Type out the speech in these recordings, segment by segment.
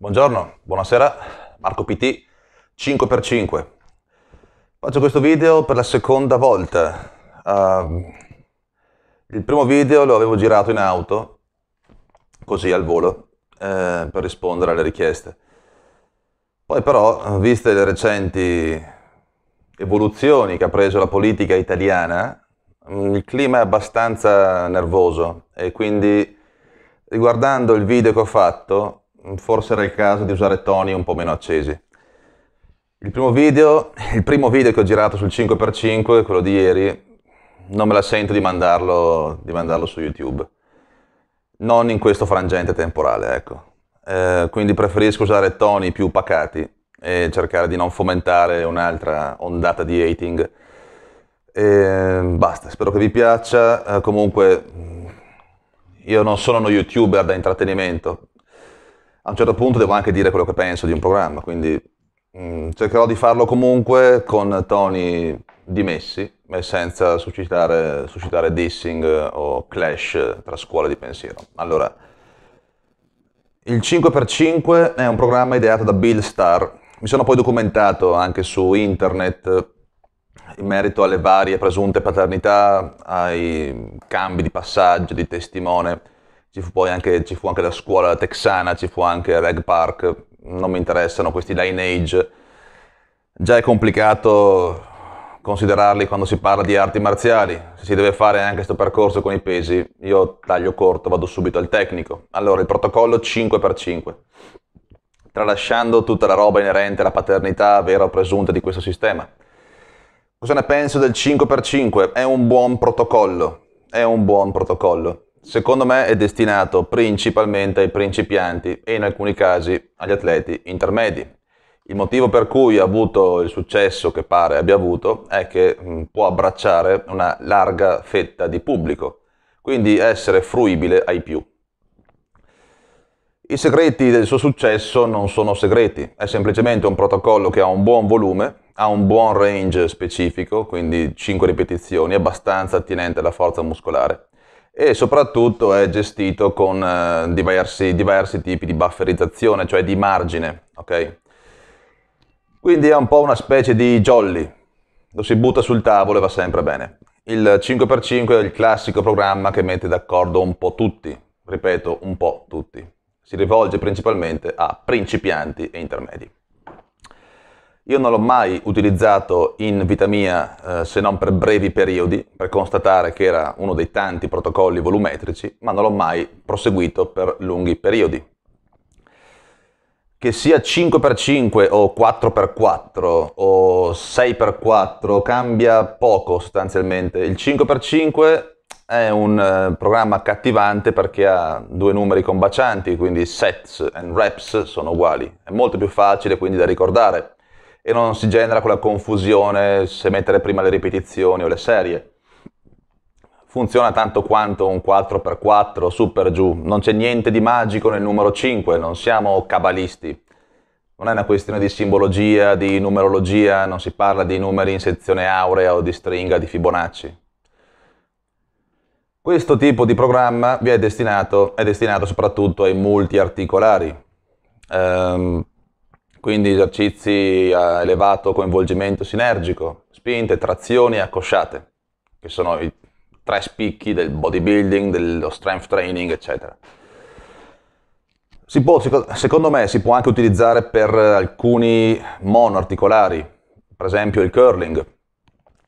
Buongiorno, buonasera, Marco PT 5x5. Faccio questo video per la seconda volta. Uh, il primo video lo avevo girato in auto, così al volo, eh, per rispondere alle richieste. Poi però, viste le recenti evoluzioni che ha preso la politica italiana, mm, il clima è abbastanza nervoso e quindi riguardando il video che ho fatto forse era il caso di usare toni un po' meno accesi. Il primo video, il primo video che ho girato sul 5x5, quello di ieri, non me la sento di mandarlo, di mandarlo su YouTube. Non in questo frangente temporale, ecco. Eh, quindi preferisco usare toni più pacati e cercare di non fomentare un'altra ondata di hating. E basta, spero che vi piaccia. Eh, comunque, io non sono uno youtuber da intrattenimento, a un certo punto devo anche dire quello che penso di un programma, quindi mh, mm, cercherò di farlo comunque con toni dimessi e senza suscitare, suscitare dissing o clash tra scuole di pensiero. Allora, il 5x5 è un programma ideato da Bill Starr. Mi sono poi documentato anche su internet in merito alle varie presunte paternità, ai cambi di passaggio, di testimone ci fu poi anche, ci fu anche la scuola texana, ci fu anche Reg Park, non mi interessano questi lineage. Già è complicato considerarli quando si parla di arti marziali, se si deve fare anche questo percorso con i pesi, io taglio corto, vado subito al tecnico. Allora, il protocollo 5x5, tralasciando tutta la roba inerente alla paternità vera o presunta di questo sistema. Cosa ne penso del 5x5? È un buon protocollo, è un buon protocollo secondo me è destinato principalmente ai principianti e in alcuni casi agli atleti intermedi. Il motivo per cui ha avuto il successo che pare abbia avuto è che mm, può abbracciare una larga fetta di pubblico, quindi essere fruibile ai più. I segreti del suo successo non sono segreti, è semplicemente un protocollo che ha un buon volume, ha un buon range specifico, quindi 5 ripetizioni, abbastanza attinente alla forza muscolare e soprattutto è gestito con eh, diversi, diversi, tipi di bufferizzazione, cioè di margine, ok? Quindi è un po' una specie di jolly, lo si butta sul tavolo e va sempre bene. Il 5x5 è il classico programma che mette d'accordo un po' tutti, ripeto, un po' tutti. Si rivolge principalmente a principianti e intermedi. Io non l'ho mai utilizzato in vita mia eh, se non per brevi periodi, per constatare che era uno dei tanti protocolli volumetrici, ma non l'ho mai proseguito per lunghi periodi. Che sia 5x5 o 4x4 o 6x4 cambia poco sostanzialmente. Il 5x5 è un eh, programma accattivante perché ha due numeri combacianti, quindi sets e reps sono uguali. È molto più facile quindi da ricordare e non si genera quella confusione se mettere prima le ripetizioni o le serie. Funziona tanto quanto un 4x4 su per giù, non c'è niente di magico nel numero 5, non siamo cabalisti. Non è una questione di simbologia, di numerologia, non si parla di numeri in sezione aurea o di stringa di Fibonacci. Questo tipo di programma è destinato, è destinato soprattutto ai multiarticolari. Um, quindi esercizi a elevato coinvolgimento sinergico, spinte, trazioni e accosciate, che sono i tre spicchi del bodybuilding, dello strength training, eccetera. Può, secondo me si può anche utilizzare per alcuni monoarticolari, per esempio il curling.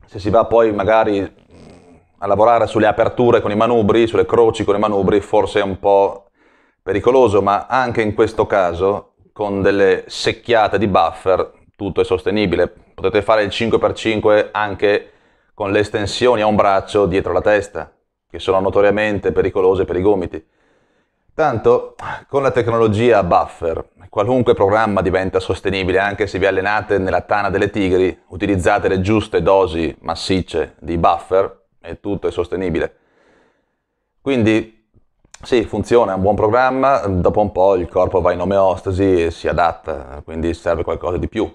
Se si va poi magari a lavorare sulle aperture con i manubri, sulle croci con i manubri, forse è un po' pericoloso, ma anche in questo caso con delle secchiate di buffer tutto è sostenibile. Potete fare il 5x5 anche con le estensioni a un braccio dietro la testa, che sono notoriamente pericolose per i gomiti. Tanto con la tecnologia buffer qualunque programma diventa sostenibile anche se vi allenate nella tana delle tigri, utilizzate le giuste dosi massicce di buffer e tutto è sostenibile. Quindi sì, funziona, è un buon programma, dopo un po' il corpo va in omeostasi e si adatta, quindi serve qualcosa di più.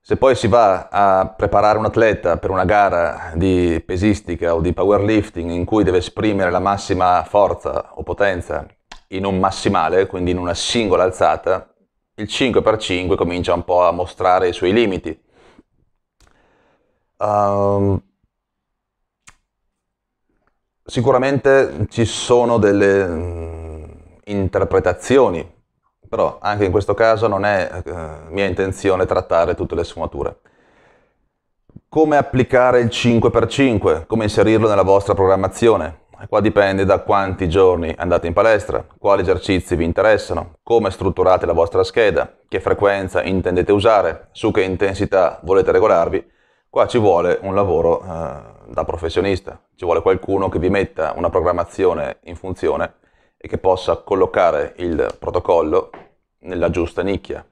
Se poi si va a preparare un atleta per una gara di pesistica o di powerlifting in cui deve esprimere la massima forza o potenza in un massimale, quindi in una singola alzata, il 5x5 comincia un po' a mostrare i suoi limiti. Um, sicuramente ci sono delle mm, interpretazioni, però anche in questo caso non è uh, mia intenzione trattare tutte le sfumature. Come applicare il 5x5? Come inserirlo nella vostra programmazione? Qua dipende da quanti giorni andate in palestra, quali esercizi vi interessano, come strutturate la vostra scheda, che frequenza intendete usare, su che intensità volete regolarvi. Qua ci vuole un lavoro eh, da professionista, ci vuole qualcuno che vi metta una programmazione in funzione e che possa collocare il protocollo nella giusta nicchia.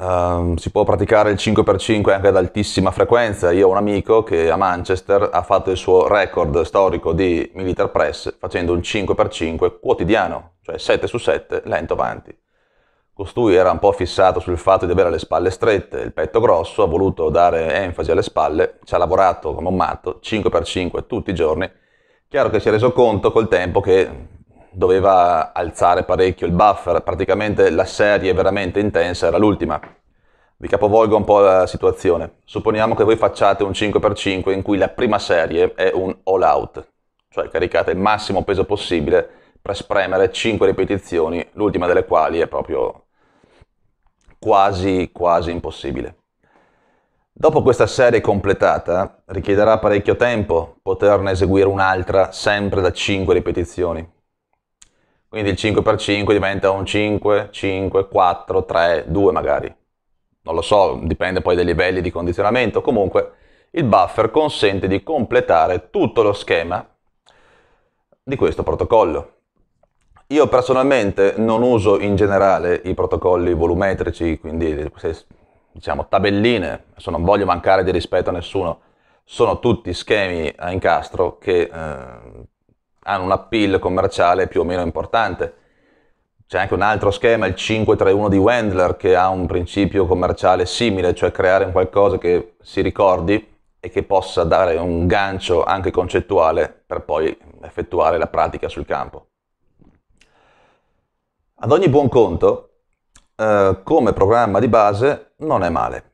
Um, si può praticare il 5x5 anche ad altissima frequenza. Io ho un amico che a Manchester ha fatto il suo record storico di military press facendo un 5x5 quotidiano, cioè 7 su 7, lento avanti. Costui era un po' fissato sul fatto di avere le spalle strette, il petto grosso, ha voluto dare enfasi alle spalle, ci ha lavorato come un matto, 5x5 tutti i giorni. Chiaro che si è reso conto col tempo che doveva alzare parecchio il buffer, praticamente la serie veramente intensa era l'ultima. Vi capovolgo un po' la situazione. Supponiamo che voi facciate un 5x5 in cui la prima serie è un all out, cioè caricate il massimo peso possibile per spremere 5 ripetizioni, l'ultima delle quali è proprio quasi quasi impossibile. Dopo questa serie completata richiederà parecchio tempo poterne eseguire un'altra sempre da 5 ripetizioni. Quindi il 5x5 diventa un 5, 5, 4, 3, 2 magari. Non lo so, dipende poi dai livelli di condizionamento. Comunque il buffer consente di completare tutto lo schema di questo protocollo. Io personalmente non uso in generale i protocolli volumetrici, quindi diciamo tabelline, adesso non voglio mancare di rispetto a nessuno, sono tutti schemi a incastro che eh, hanno un appeal commerciale più o meno importante. C'è anche un altro schema, il 531 di Wendler, che ha un principio commerciale simile, cioè creare un qualcosa che si ricordi e che possa dare un gancio anche concettuale per poi effettuare la pratica sul campo. Ad ogni buon conto, eh, come programma di base non è male.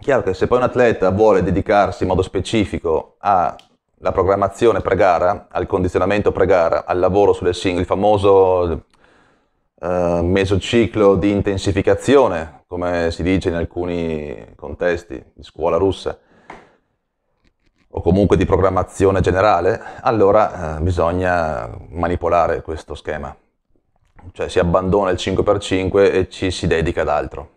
Chiaro che se poi un atleta vuole dedicarsi in modo specifico a la programmazione pre-gara, al condizionamento pre-gara, al lavoro sulle single, il famoso eh, mesociclo di intensificazione, come si dice in alcuni contesti di scuola russa, o comunque di programmazione generale, allora eh, bisogna manipolare questo schema. Cioè si abbandona il 5x5 e ci si dedica ad altro.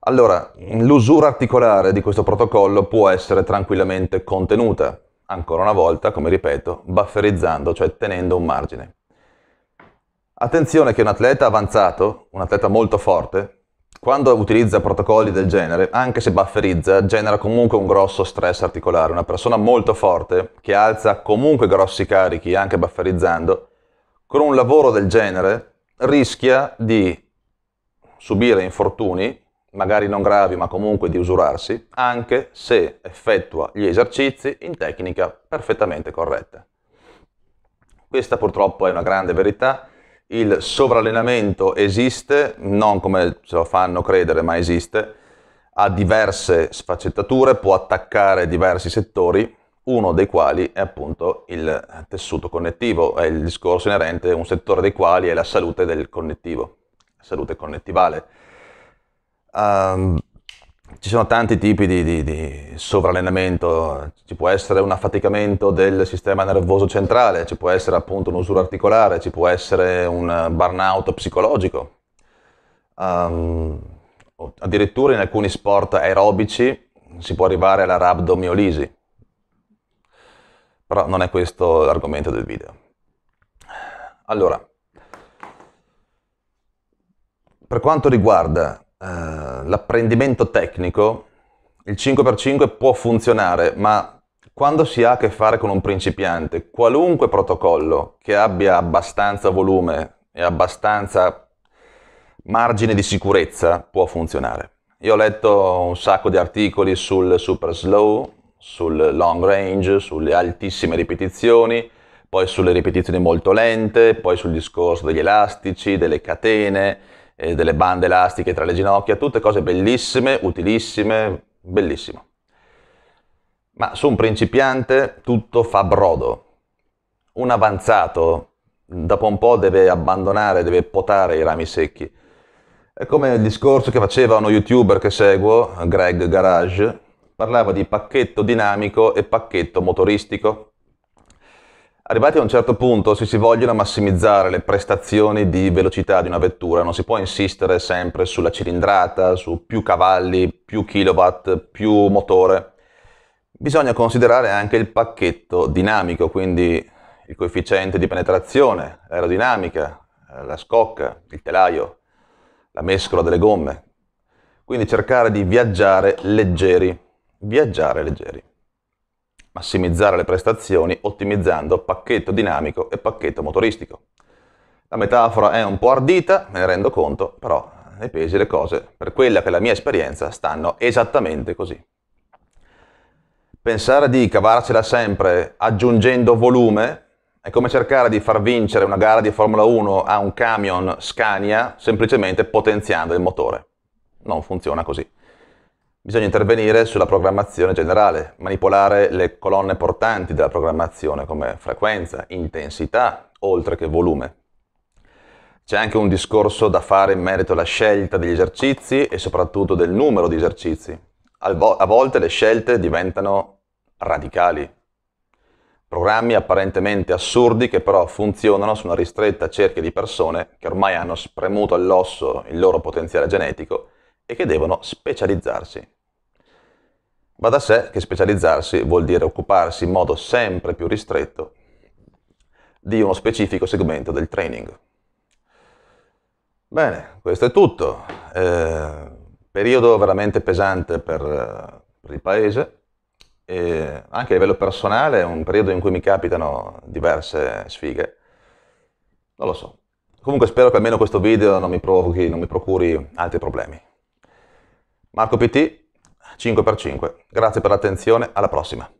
Allora, l'usura articolare di questo protocollo può essere tranquillamente contenuta ancora una volta, come ripeto, bufferizzando, cioè tenendo un margine. Attenzione che un atleta avanzato, un atleta molto forte, quando utilizza protocolli del genere, anche se bufferizza, genera comunque un grosso stress articolare. Una persona molto forte, che alza comunque grossi carichi anche bufferizzando, con un lavoro del genere rischia di subire infortuni magari non gravi ma comunque di usurarsi, anche se effettua gli esercizi in tecnica perfettamente corretta. Questa purtroppo è una grande verità, il sovrallenamento esiste, non come ce lo fanno credere, ma esiste, ha diverse sfaccettature, può attaccare diversi settori, uno dei quali è appunto il tessuto connettivo, è il discorso inerente, un settore dei quali è la salute del connettivo, la salute connettivale Um, ci sono tanti tipi di, di, di, sovrallenamento, ci può essere un affaticamento del sistema nervoso centrale, ci può essere appunto un'usura articolare, ci può essere un burnout psicologico. Um, addirittura in alcuni sport aerobici si può arrivare alla rabdomiolisi. Però non è questo l'argomento del video. Allora, per quanto riguarda eh, l'apprendimento tecnico, il 5x5 può funzionare, ma quando si ha a che fare con un principiante, qualunque protocollo che abbia abbastanza volume e abbastanza margine di sicurezza può funzionare. Io ho letto un sacco di articoli sul super slow, sul long range, sulle altissime ripetizioni, poi sulle ripetizioni molto lente, poi sul discorso degli elastici, delle catene, eh, delle bande elastiche tra le ginocchia, tutte cose bellissime, utilissime, bellissimo. Ma su un principiante tutto fa brodo. Un avanzato dopo un po' deve abbandonare, deve potare i rami secchi. È come il discorso che faceva uno youtuber che seguo, Greg Garage, parlava di pacchetto dinamico e pacchetto motoristico. Arrivati a un certo punto, se si vogliono massimizzare le prestazioni di velocità di una vettura, non si può insistere sempre sulla cilindrata, su più cavalli, più kilowatt, più motore. Bisogna considerare anche il pacchetto dinamico, quindi il coefficiente di penetrazione, l'aerodinamica, la scocca, il telaio, la mescola delle gomme. Quindi cercare di viaggiare leggeri, viaggiare leggeri. Massimizzare le prestazioni ottimizzando pacchetto dinamico e pacchetto motoristico. La metafora è un po' ardita, me ne rendo conto, però nei pesi le cose, per quella che è la mia esperienza, stanno esattamente così. Pensare di cavarsela sempre aggiungendo volume è come cercare di far vincere una gara di Formula 1 a un camion Scania semplicemente potenziando il motore. Non funziona così. Bisogna intervenire sulla programmazione generale, manipolare le colonne portanti della programmazione come frequenza, intensità, oltre che volume. C'è anche un discorso da fare in merito alla scelta degli esercizi e soprattutto del numero di esercizi. A volte le scelte diventano radicali, Programmi apparentemente assurdi che però funzionano su una ristretta cerchia di persone che ormai hanno spremuto all'osso il loro potenziale genetico e che devono specializzarsi. Va da sé che specializzarsi vuol dire occuparsi in modo sempre più ristretto di uno specifico segmento del training. Bene, questo è tutto. Eh, periodo veramente pesante per, per il paese e anche a livello personale è un periodo in cui mi capitano diverse sfighe. Non lo so. Comunque spero che almeno questo video non mi, provochi, non mi procuri altri problemi. Marco PT, 5x5. Grazie per l'attenzione, alla prossima.